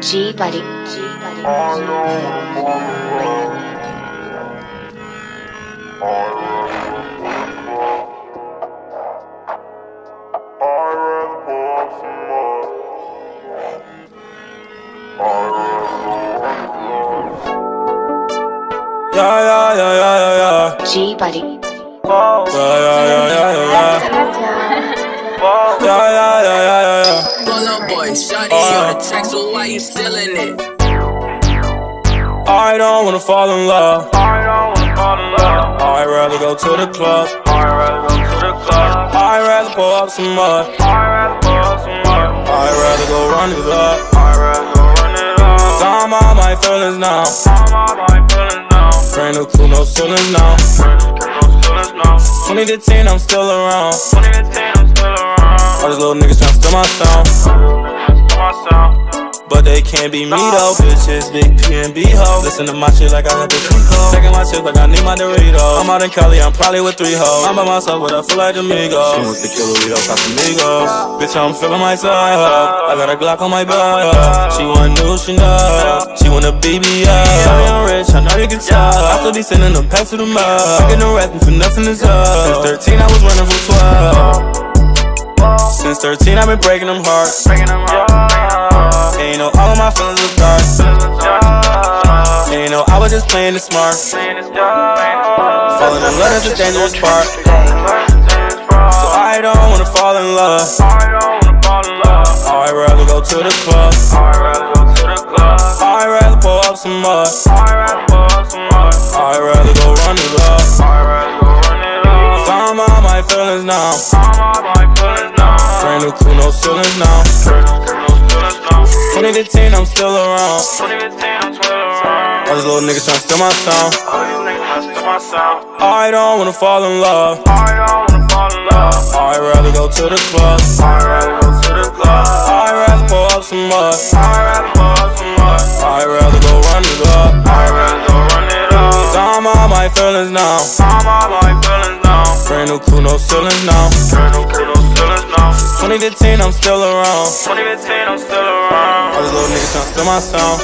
Gee Buddy. Gee Buddy. Yeah, yeah, yeah, yeah, yeah, yeah. Gee Buddy. Yeah, yeah, yeah, yeah, yeah, yeah. Yeah, yeah, yeah, yeah, yeah, yeah. Pull up, boy, shawty Uh. on the track, so why you still in it? I don't wanna fall in love. I'd rather go to the club. I'd rather pull up some mud. I'd rather go run it up. Cause I'm all my feelings now. Brand new cool, no ceilings now. 20 to 10, I'm still around. All these little niggas tryna steal my sound. But they can't be me though. Bitches, big PnB ho. Listen to my shit like I got the Chico. Taking my chips like I need my Doritos. I'm out in Cali, I'm probably with three hoes. I'm by myself, but I feel like Amigos. She wants to kill Doritos, Casamigos. Bitch, I'm feeling myself. I got a Glock on my belt. She want new Chanel. She want a BBL. I'm rich, I know you can tell. I still be sending them packs to the. I get no rapping for nothing is up. Since 13, I was running for 12. Since 13, I've been breaking them hearts. And playing it smart. Falling in love is a dangerous part. So I don't wanna fall in love. I'd rather go to the club. I'd rather pull up some mud. I'd rather go run it up. I'm all my feelings now. Brand new cool, no ceilings now. 20 to 10, I'm still around. All these little niggas tryna steal my sound. I don't wanna fall in love. I'd rather go to the club. I'd rather pull up some mud. I'd rather go run it up. Cause I'm all my feelings now. Brand new cool, no ceilings now. 20 to 2015, I'm still around. 2015, I'm still around. All these little niggas trying to steal my sound.